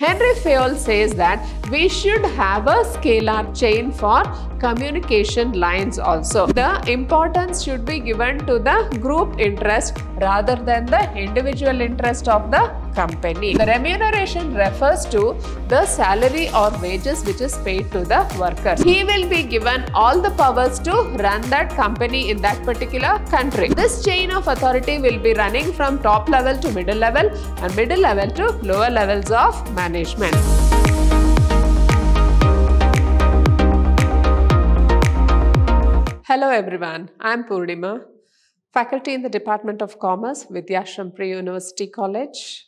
Henry Fayol says that we should have a scalar chain for communication lines also. The importance should be given to the group interest rather than the individual interest of the company. The remuneration refers to the salary or wages which is paid to the worker. He will be given all the powers to run that company in that particular country. This chain of authority will be running from top level to middle level and middle level to lower levels of management. Hello everyone, I am Poornima, faculty in the Department of Commerce, Vidhyaashram Pre University College,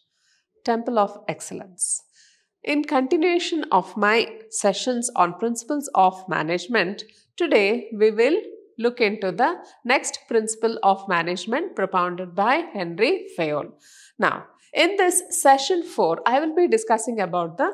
Temple of Excellence. In continuation of my sessions on principles of management, today we will look into the next principle of management propounded by Henry Fayol. Now, in this session 4, I will be discussing about the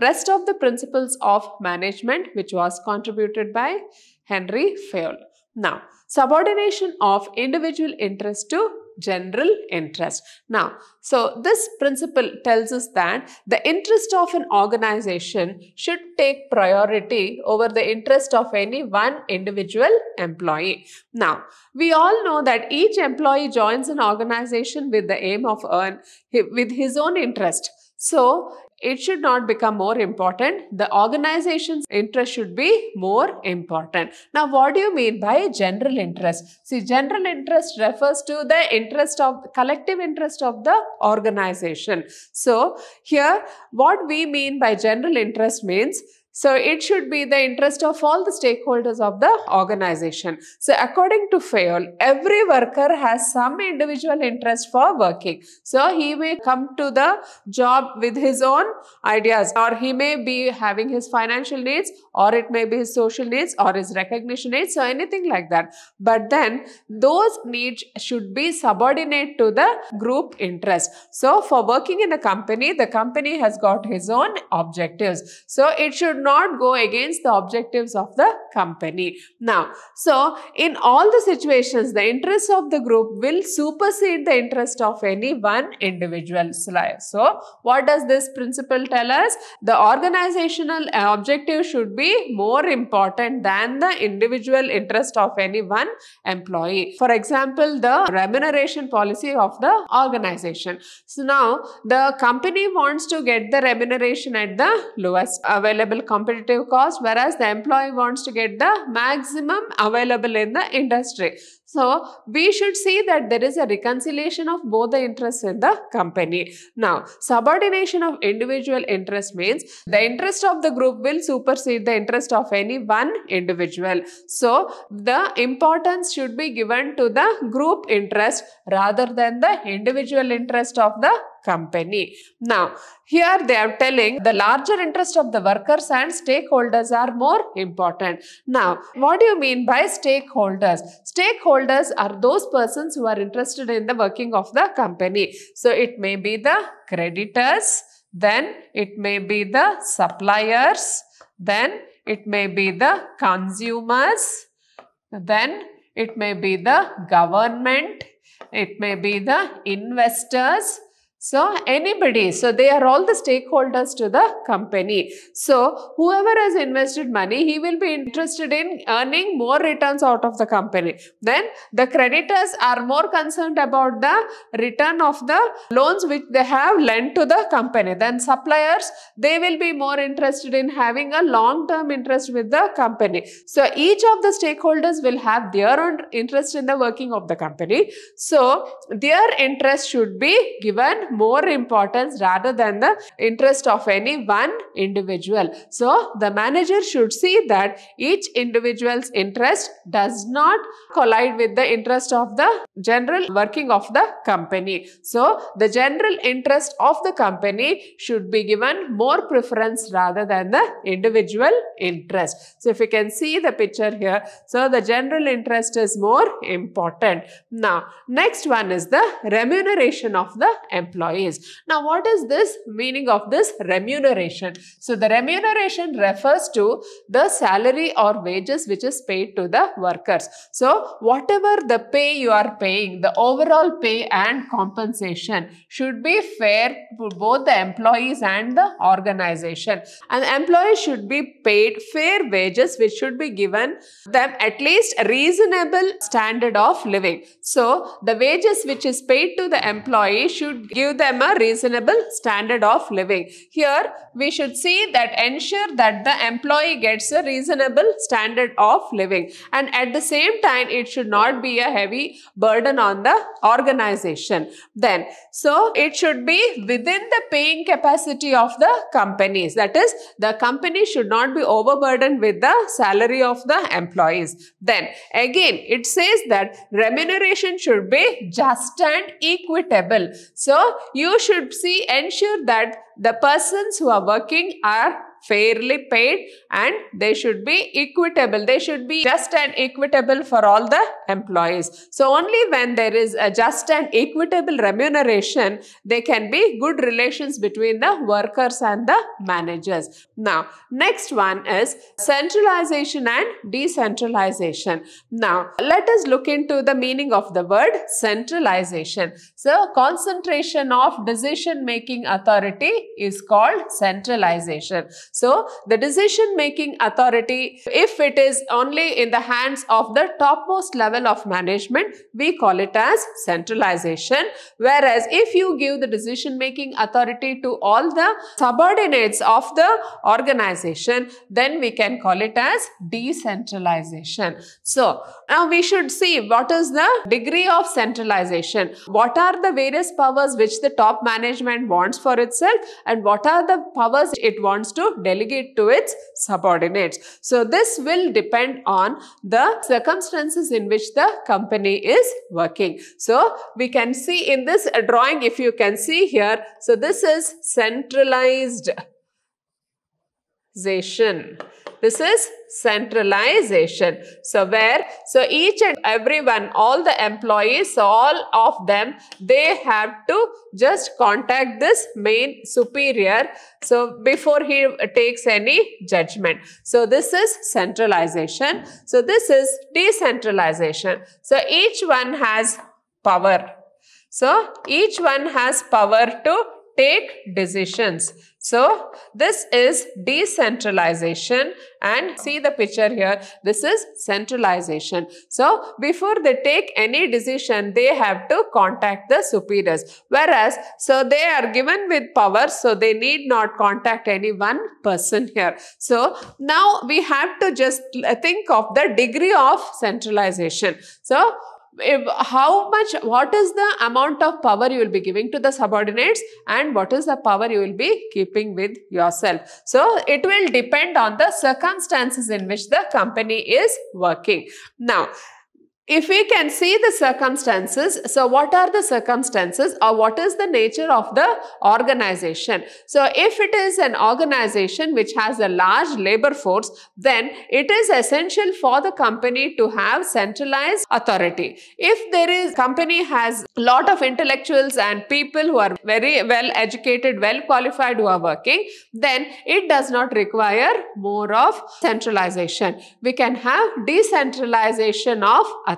rest of the principles of management which was contributed by Henry Fayol. Now, subordination of individual interest to general interest. Now, so this principle tells us that the interest of an organization should take priority over the interest of any one individual employee. Now, we all know that each employee joins an organization with the aim of earn with his own interest. So, it should not become more important. The organization's interest should be more important. Now, what do you mean by general interest? See, general interest refers to the interest of collective interest of the organization. So, here what we mean by general interest means so it should be the interest of all the stakeholders of the organization. So according to Fayol, every worker has some individual interest for working. So he may come to the job with his own ideas or he may be having his financial needs or it may be his social needs or his recognition needs. or anything like that. But then those needs should be subordinate to the group interest. So for working in a company, the company has got his own objectives. So it should not go against the objectives of the company. Now, so in all the situations, the interest of the group will supersede the interest of any one individual. So, what does this principle tell us? The organizational objective should be more important than the individual interest of any one employee. For example, the remuneration policy of the organization. So, now the company wants to get the remuneration at the lowest available competitive cost whereas the employee wants to get the maximum available in the industry. So, we should see that there is a reconciliation of both the interests in the company. Now, subordination of individual interest means the interest of the group will supersede the interest of any one individual. So, the importance should be given to the group interest rather than the individual interest of the company. Now, here they are telling the larger interest of the workers and stakeholders are more important. Now, what do you mean by stakeholders? Stakeholders are those persons who are interested in the working of the company. So, it may be the creditors, then it may be the suppliers, then it may be the consumers, then it may be the government, it may be the investors, so anybody, so they are all the stakeholders to the company. So whoever has invested money, he will be interested in earning more returns out of the company. Then the creditors are more concerned about the return of the loans which they have lent to the company. Then suppliers, they will be more interested in having a long-term interest with the company. So each of the stakeholders will have their own interest in the working of the company. So their interest should be given more importance rather than the interest of any one individual. So, the manager should see that each individual's interest does not collide with the interest of the general working of the company. So, the general interest of the company should be given more preference rather than the individual interest. So, if you can see the picture here, so the general interest is more important. Now, next one is the remuneration of the employee. Employees. Now, what is this meaning of this remuneration? So, the remuneration refers to the salary or wages which is paid to the workers. So, whatever the pay you are paying, the overall pay and compensation should be fair to both the employees and the organization. And employees should be paid fair wages which should be given them at least a reasonable standard of living. So, the wages which is paid to the employee should give them a reasonable standard of living. Here, we should see that ensure that the employee gets a reasonable standard of living and at the same time it should not be a heavy burden on the organization. Then, so it should be within the paying capacity of the companies. That is, the company should not be overburdened with the salary of the employees. Then, again, it says that remuneration should be just and equitable. So, you should see, ensure that the persons who are working are fairly paid and they should be equitable. They should be just and equitable for all the employees. So only when there is a just and equitable remuneration, there can be good relations between the workers and the managers. Now, next one is centralization and decentralization. Now, let us look into the meaning of the word centralization. So, concentration of decision making authority is called centralization. So, the decision making authority, if it is only in the hands of the topmost level of management, we call it as centralization. Whereas, if you give the decision making authority to all the subordinates of the organization, then we can call it as decentralization. So, now we should see what is the degree of centralization. What are the various powers which the top management wants for itself and what are the powers it wants to delegate to its subordinates. So, this will depend on the circumstances in which the company is working. So, we can see in this drawing, if you can see here, so this is centralized this is centralization. So where, so each and everyone, all the employees, all of them, they have to just contact this main superior. So before he takes any judgment. So this is centralization. So this is decentralization. So each one has power. So each one has power to take decisions. So this is decentralization and see the picture here. This is centralization. So before they take any decision, they have to contact the superiors. Whereas, so they are given with power, so they need not contact any one person here. So now we have to just uh, think of the degree of centralization. So if, how much, what is the amount of power you will be giving to the subordinates and what is the power you will be keeping with yourself. So, it will depend on the circumstances in which the company is working. Now, if we can see the circumstances, so what are the circumstances or what is the nature of the organization? So if it is an organization which has a large labor force, then it is essential for the company to have centralized authority. If there is company has a lot of intellectuals and people who are very well educated, well qualified who are working, then it does not require more of centralization. We can have decentralization of authority.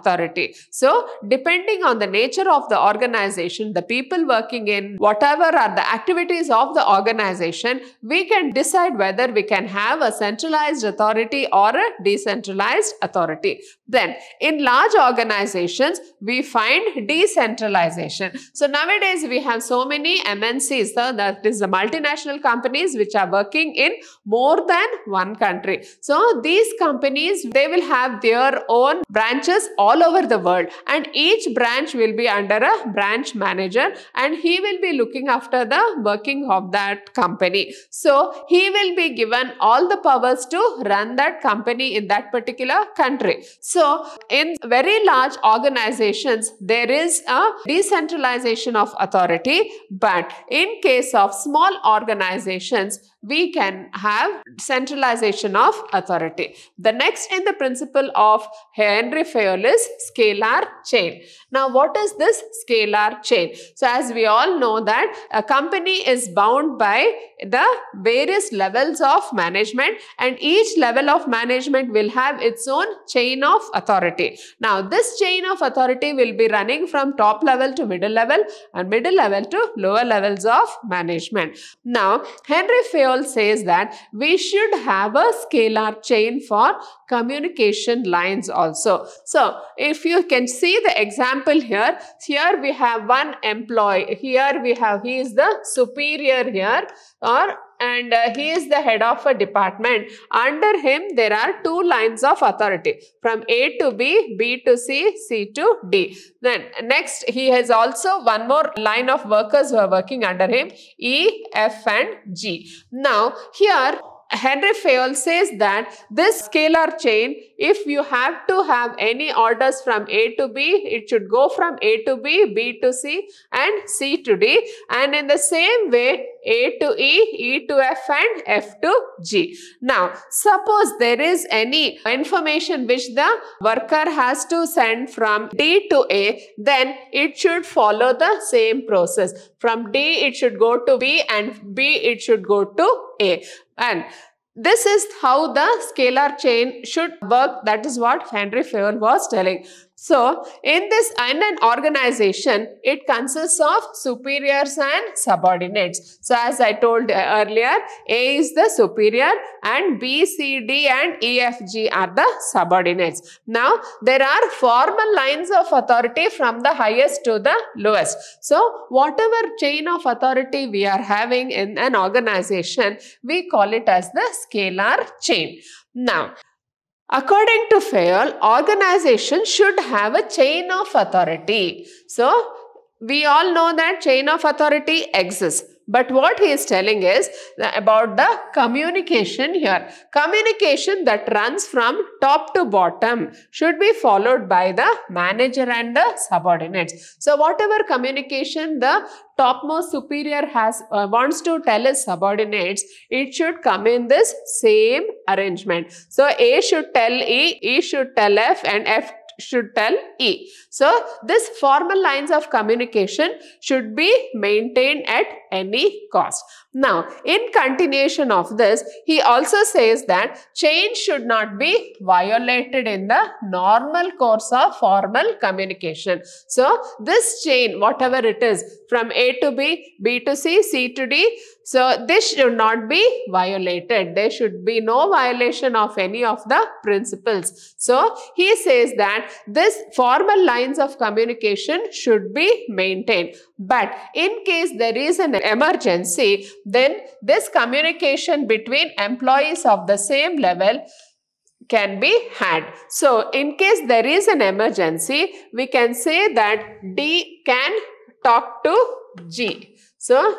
So, depending on the nature of the organization, the people working in whatever are the activities of the organization, we can decide whether we can have a centralized authority or a decentralized authority. Then, in large organizations, we find decentralization. So, nowadays we have so many MNCs, so that is the multinational companies which are working in more than one country. So, these companies, they will have their own branches all over the world and each branch will be under a branch manager and he will be looking after the working of that company. So, he will be given all the powers to run that company in that particular country. So, in very large organizations, there is a decentralization of authority, but in case of small organizations, we can have centralization of authority. The next in the principle of Henry Fayol is scalar chain. Now, what is this scalar chain? So, as we all know that a company is bound by the various levels of management and each level of management will have its own chain of authority. Now, this chain of authority will be running from top level to middle level and middle level to lower levels of management. Now, Henry Fayol says that we should have a scalar chain for communication lines also. So, if you can see the example here, here we have one employee, here we have, he is the superior here or and uh, he is the head of a department. Under him, there are two lines of authority from A to B, B to C, C to D. Then next, he has also one more line of workers who are working under him, E, F and G. Now, here Henry Fayol says that this scalar chain, if you have to have any orders from A to B, it should go from A to B, B to C and C to D. And in the same way, A to E, E to F and F to G. Now, suppose there is any information which the worker has to send from D to A, then it should follow the same process. From D, it should go to B and B, it should go to A. And this is how the scalar chain should work. That is what Henry Fayol was telling. So, in this in an organization, it consists of superiors and subordinates. So, as I told earlier, A is the superior and B, C, D and E, F, G are the subordinates. Now, there are formal lines of authority from the highest to the lowest. So, whatever chain of authority we are having in an organization, we call it as the scalar chain. Now, According to Fayol, organization should have a chain of authority. So, we all know that chain of authority exists. But what he is telling is about the communication here. Communication that runs from top to bottom should be followed by the manager and the subordinates. So whatever communication the topmost superior has uh, wants to tell his subordinates, it should come in this same arrangement. So A should tell E, E should tell F and F should tell E. So, this formal lines of communication should be maintained at any cost. Now, in continuation of this, he also says that chain should not be violated in the normal course of formal communication. So, this chain, whatever it is, from A to B, B to C, C to D, so this should not be violated. There should be no violation of any of the principles. So he says that this formal lines of communication should be maintained. But in case there is an emergency, then this communication between employees of the same level can be had. So, in case there is an emergency, we can say that D can talk to G. So,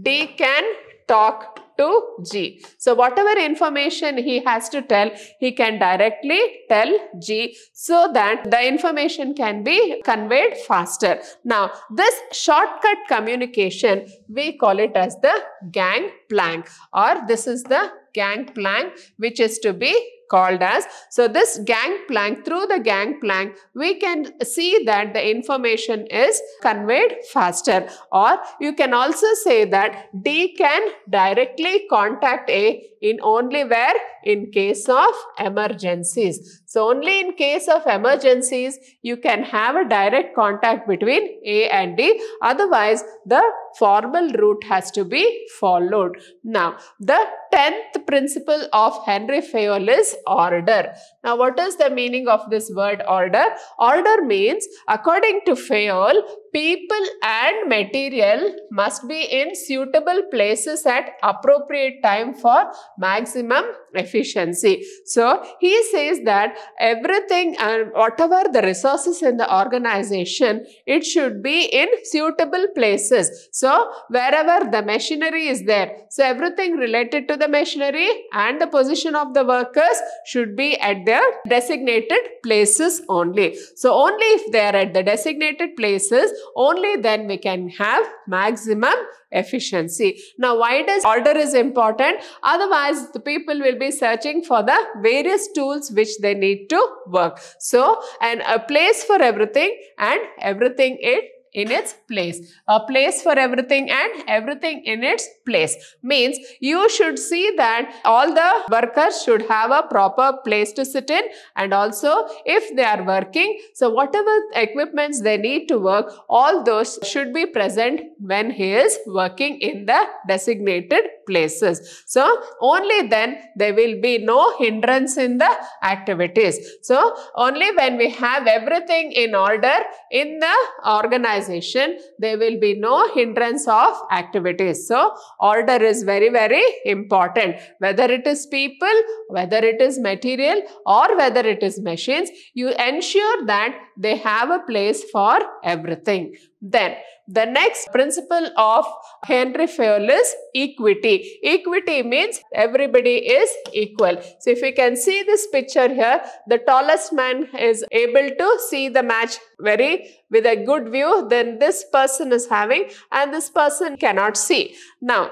D can talk to G. So whatever information he has to tell, he can directly tell G so that the information can be conveyed faster. Now this shortcut communication, we call it as the gang plank or this is the gangplank which is to be called as. So this gangplank, through the gangplank, we can see that the information is conveyed faster. Or you can also say that D can directly contact A in only where? In case of emergencies. So only in case of emergencies, you can have a direct contact between A and D. Otherwise, the formal route has to be followed. Now, the 10th principle of Henry Fayol is order. Now, what is the meaning of this word order? Order means, according to Fayol, people and material must be in suitable places at appropriate time for maximum efficiency. So he says that everything and whatever the resources in the organization, it should be in suitable places. So wherever the machinery is there, so everything related to the machinery and the position of the workers should be at their designated places only. So only if they are at the designated places, only then we can have maximum efficiency. Now, why does order is important? Otherwise, the people will be searching for the various tools which they need to work. So, and a place for everything and everything it in its place. A place for everything and everything in its place means you should see that all the workers should have a proper place to sit in and also if they are working, so whatever equipments they need to work, all those should be present when he is working in the designated places. So only then there will be no hindrance in the activities. So only when we have everything in order in the organization, there will be no hindrance of activities. So order is very, very important. Whether it is people, whether it is material or whether it is machines, you ensure that they have a place for everything. Then the next principle of Henry Fayol is equity. Equity means everybody is equal. So if you can see this picture here, the tallest man is able to see the match very with a good view then this person is having and this person cannot see. Now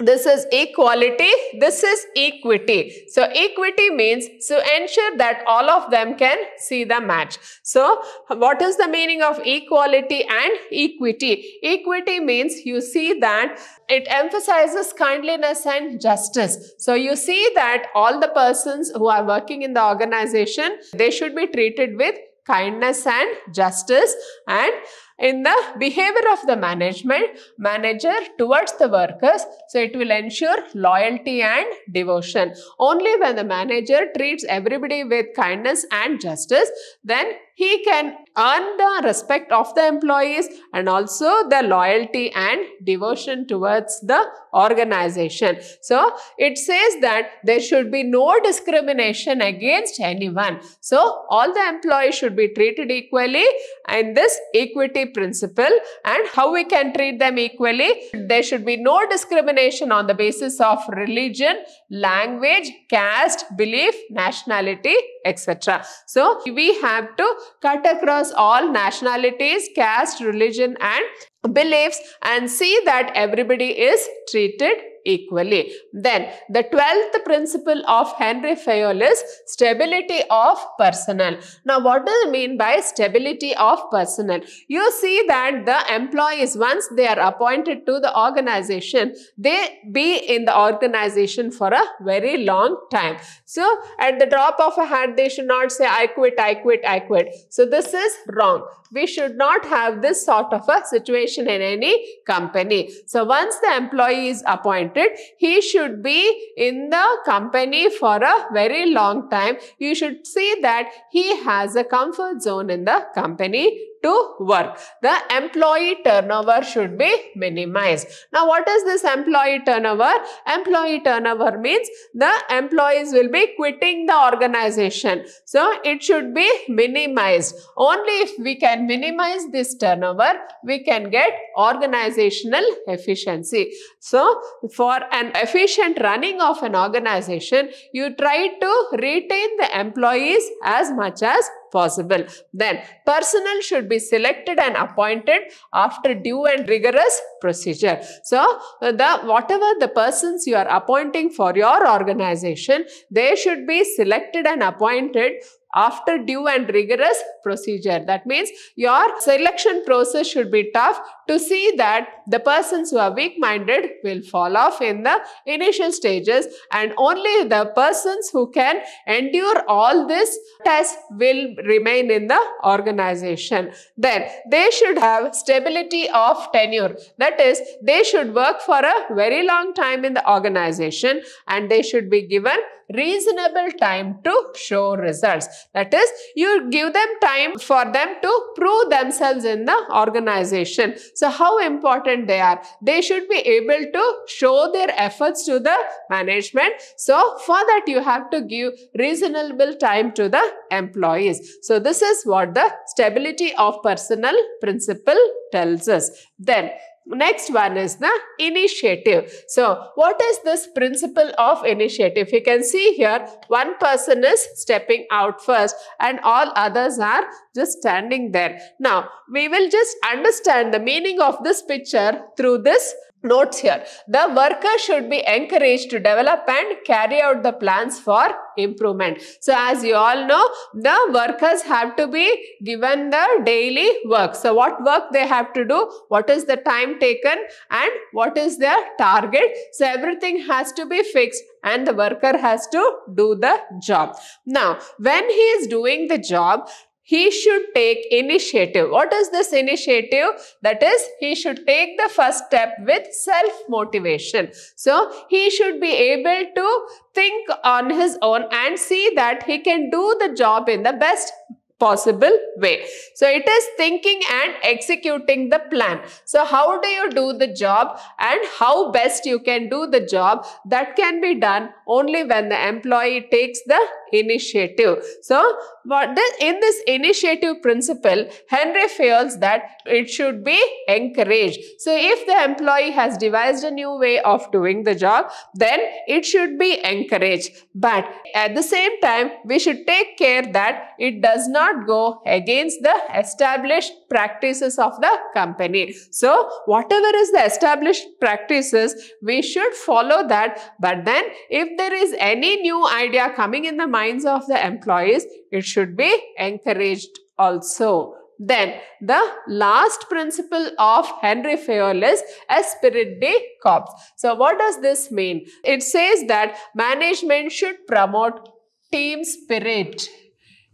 this is equality this is equity. So equity means to ensure that all of them can see the match. So what is the meaning of equality and equity? Equity means you see that it emphasizes kindliness and justice. So you see that all the persons who are working in the organization they should be treated with kindness and justice and in the behavior of the management manager towards the workers so it will ensure loyalty and devotion. Only when the manager treats everybody with kindness and justice then he can earn the respect of the employees and also the loyalty and devotion towards the organization. So, it says that there should be no discrimination against anyone. So, all the employees should be treated equally and this equity principle and how we can treat them equally. There should be no discrimination on the basis of religion, language, caste, belief, nationality, etc. So, we have to cut across all nationalities, caste, religion and beliefs and see that everybody is treated equally. Then the 12th principle of Henry Fayol is stability of personnel. Now what does it mean by stability of personnel? You see that the employees once they are appointed to the organization, they be in the organization for a very long time. So at the drop of a hat they should not say I quit, I quit, I quit. So this is wrong. We should not have this sort of a situation in any company. So once the employee is appointed he should be in the company for a very long time. You should see that he has a comfort zone in the company to work. The employee turnover should be minimized. Now, what is this employee turnover? Employee turnover means the employees will be quitting the organization. So, it should be minimized. Only if we can minimize this turnover, we can get organizational efficiency. So, for an efficient running of an organization, you try to retain the employees as much as possible. Then personnel should be selected and appointed after due and rigorous procedure. So the whatever the persons you are appointing for your organization, they should be selected and appointed after due and rigorous procedure. That means your selection process should be tough to see that the persons who are weak-minded will fall off in the initial stages and only the persons who can endure all this test will remain in the organization. Then they should have stability of tenure. That is, they should work for a very long time in the organization and they should be given reasonable time to show results. That is, you give them time for them to prove themselves in the organization. So, how important they are? They should be able to show their efforts to the management. So, for that, you have to give reasonable time to the employees. So, this is what the stability of personnel principle tells us. Then, Next one is the initiative. So, what is this principle of initiative? You can see here, one person is stepping out first and all others are just standing there. Now, we will just understand the meaning of this picture through this notes here. The worker should be encouraged to develop and carry out the plans for improvement. So as you all know, the workers have to be given the daily work. So what work they have to do, what is the time taken and what is their target. So everything has to be fixed and the worker has to do the job. Now, when he is doing the job, he should take initiative. What is this initiative? That is, he should take the first step with self-motivation. So, he should be able to think on his own and see that he can do the job in the best possible way. So it is thinking and executing the plan. So how do you do the job and how best you can do the job that can be done only when the employee takes the initiative. So, what this, in this initiative principle, Henry feels that it should be encouraged. So, if the employee has devised a new way of doing the job, then it should be encouraged. But at the same time, we should take care that it does not go against the established practices of the company. So, whatever is the established practices, we should follow that. But then, if there is any new idea coming in the minds of the employees, it should be encouraged also. Then the last principle of Henry Fayol is esprit de corps. So what does this mean? It says that management should promote team spirit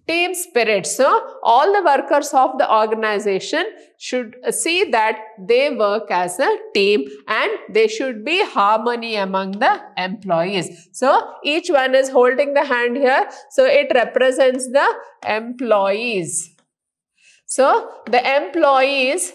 team spirit. So, all the workers of the organization should see that they work as a team and there should be harmony among the employees. So, each one is holding the hand here. So, it represents the employees. So, the employees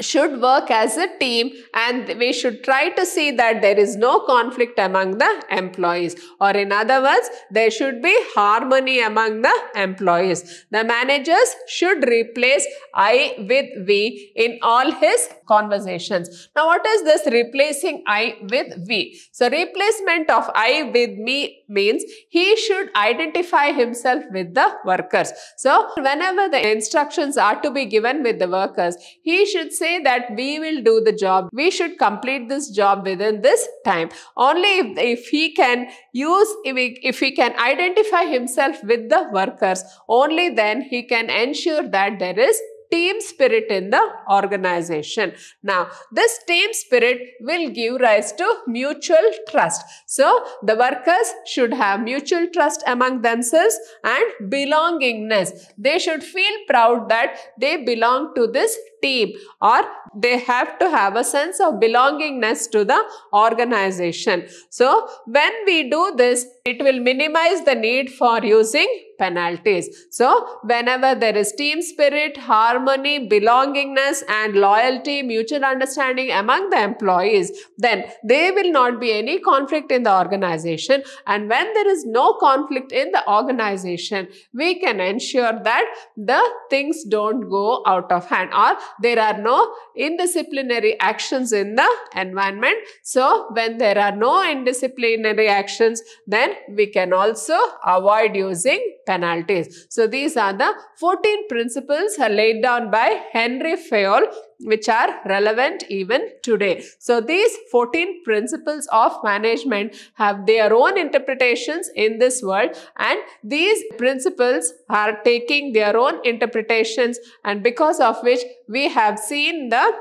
should work as a team and we should try to see that there is no conflict among the employees. Or in other words there should be harmony among the employees. The managers should replace i with we in all his conversations. Now what is this replacing i with we so replacement of i with me means he should identify himself with the workers. So whenever the instructions are to be given with the workers he should say say that we will do the job. We should complete this job within this time. Only if, if he can use, if he, if he can identify himself with the workers, only then he can ensure that there is team spirit in the organization. Now, this team spirit will give rise to mutual trust. So, the workers should have mutual trust among themselves and belongingness. They should feel proud that they belong to this team or they have to have a sense of belongingness to the organization. So, when we do this, it will minimize the need for using penalties. So, whenever there is team spirit, harmony, belongingness and loyalty, mutual understanding among the employees, then there will not be any conflict in the organization. And when there is no conflict in the organization, we can ensure that the things don't go out of hand or there are no indisciplinary actions in the environment. So, when there are no indisciplinary actions, then we can also avoid using penalties. So, these are the 14 principles laid down by Henry Fayol which are relevant even today. So, these 14 principles of management have their own interpretations in this world and these principles are taking their own interpretations and because of which we have seen the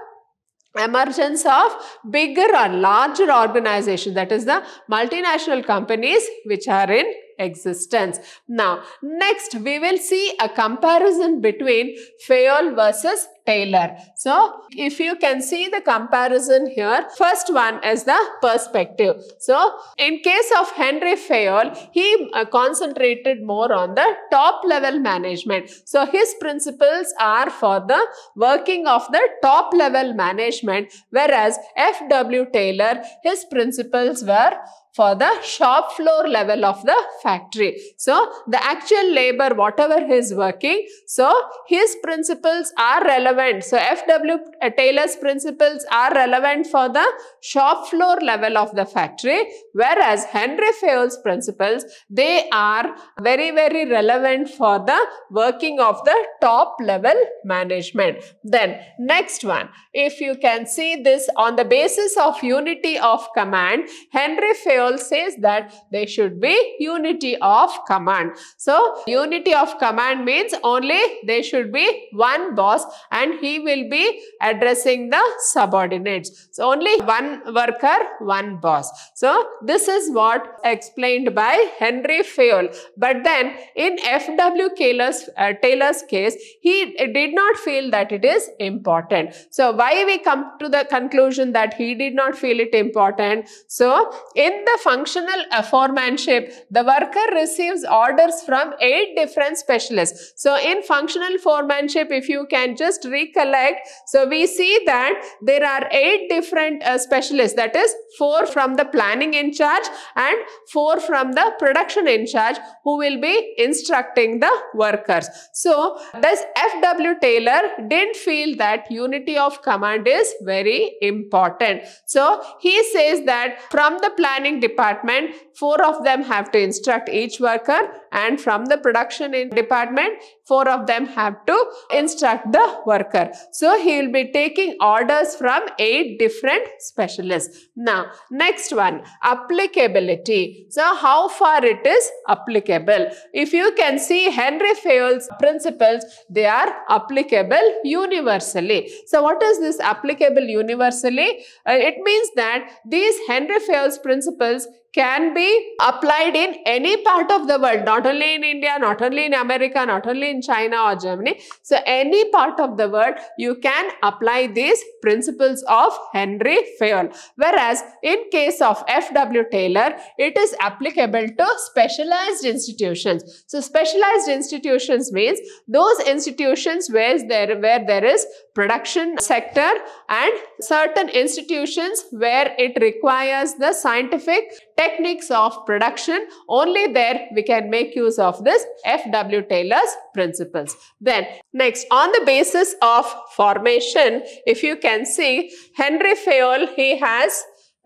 emergence of bigger or larger organizations that is the multinational companies which are in existence. Now, next we will see a comparison between Fayol versus Taylor. So if you can see the comparison here, first one is the perspective. So in case of Henry Fayol, he uh, concentrated more on the top level management. So his principles are for the working of the top level management, whereas F.W. Taylor, his principles were for the shop floor level of the factory. So, the actual labor, whatever he is working, so his principles are relevant. So, F.W. Taylor's principles are relevant for the shop floor level of the factory, whereas Henry Fayol's principles, they are very, very relevant for the working of the top level management. Then, next one, if you can see this on the basis of unity of command, Henry Fayol says that there should be unity of command. So, unity of command means only there should be one boss and he will be addressing the subordinates. So, only one worker, one boss. So, this is what explained by Henry Fayol. But then in F.W. Taylor's, uh, Taylor's case, he did not feel that it is important. So, why we come to the conclusion that he did not feel it important? So, in the the functional foremanship, the worker receives orders from eight different specialists. So in functional foremanship, if you can just recollect, so we see that there are eight different uh, specialists, that is four from the planning in charge and four from the production in charge who will be instructing the workers. So this F.W. Taylor didn't feel that unity of command is very important. So he says that from the planning department, four of them have to instruct each worker and from the production department, four of them have to instruct the worker. So he will be taking orders from eight different specialists. Now, next one, applicability. So how far it is applicable? If you can see Henry Fayol's principles, they are applicable universally. So what is this applicable universally? Uh, it means that these Henry Fayol's principles can be applied in any part of the world, not only in India, not only in America, not only in China or Germany. So, any part of the world, you can apply these principles of Henry Fayol. Whereas, in case of F.W. Taylor, it is applicable to specialized institutions. So, specialized institutions means those institutions where there, where there is production sector and certain institutions where it requires the scientific techniques of production, only there we can make use of this F.W. Taylor's principles. Then next, on the basis of formation, if you can see, Henry Fayol, he has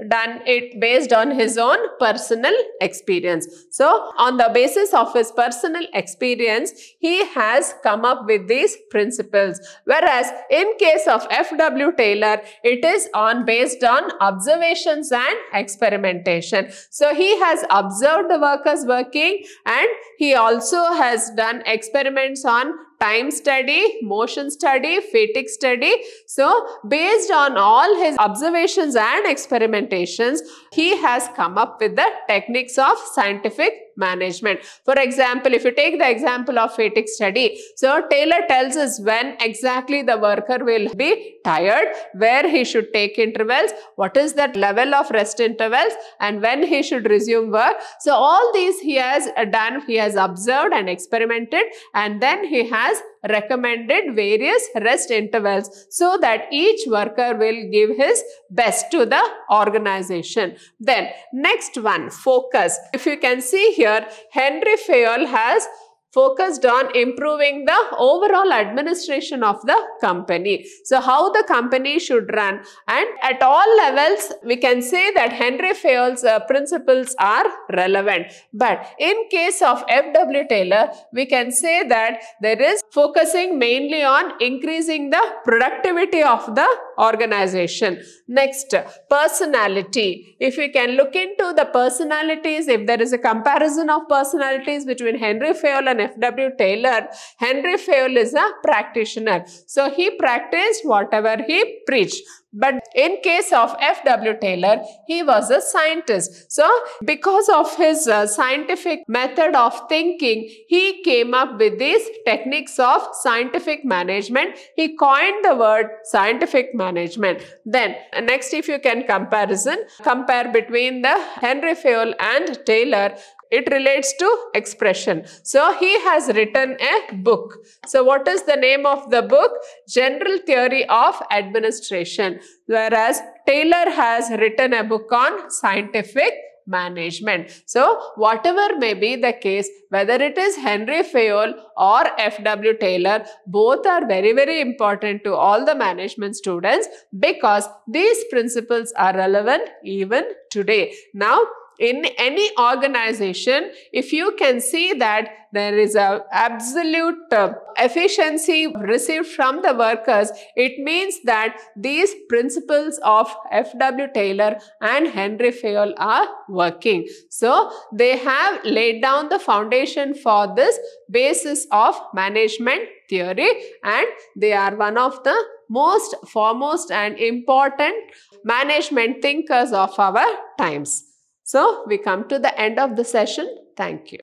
done it based on his own personal experience. So, on the basis of his personal experience, he has come up with these principles. Whereas, in case of F.W. Taylor, it is on based on observations and experimentation. So, he has observed the workers working and he also has done experiments on time study, motion study, fatigue study. So, based on all his observations and experimentations, he has come up with the techniques of scientific management. For example, if you take the example of fatigue study, so Taylor tells us when exactly the worker will be tired, where he should take intervals, what is that level of rest intervals and when he should resume work. So all these he has done, he has observed and experimented and then he has recommended various rest intervals so that each worker will give his best to the organization. Then next one, focus. If you can see here, Henry Fayol has focused on improving the overall administration of the company. So how the company should run and at all levels we can say that Henry Fayol's uh, principles are relevant. But in case of F.W. Taylor we can say that there is focusing mainly on increasing the productivity of the organization. Next, personality. If we can look into the personalities, if there is a comparison of personalities between Henry Fayol and F.W. Taylor, Henry Fayol is a practitioner. So he practiced whatever he preached. But in case of F.W. Taylor, he was a scientist. So because of his uh, scientific method of thinking, he came up with these techniques of scientific management. He coined the word scientific management. Then next if you can comparison, compare between the Henry Fayol and Taylor, it relates to expression. So he has written a book. So what is the name of the book? General Theory of Administration. Whereas Taylor has written a book on scientific management. So whatever may be the case, whether it is Henry Fayol or F.W. Taylor, both are very, very important to all the management students because these principles are relevant even today. Now, in any organization, if you can see that there is a absolute uh, efficiency received from the workers, it means that these principles of F.W. Taylor and Henry Fayol are working. So, they have laid down the foundation for this basis of management theory and they are one of the most foremost and important management thinkers of our times. So we come to the end of the session. Thank you.